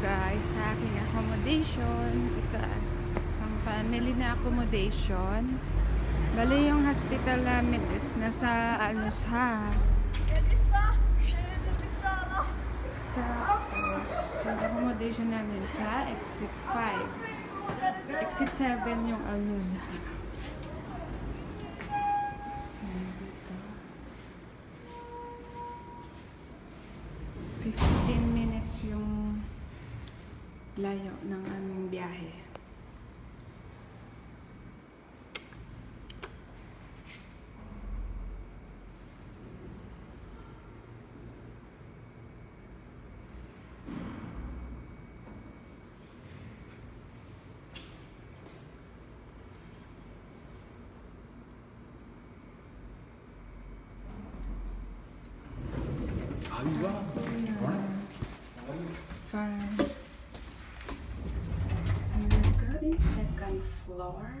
guys sa aking accommodation. Ito ang family na accommodation. Bali yung hospital namin is nasa Alusha. Tapos yung accommodation namin sa exit 5. Exit 7 yung Alusha. So, layo ng aming biyahe. Fine. lower.